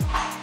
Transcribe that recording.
Bye.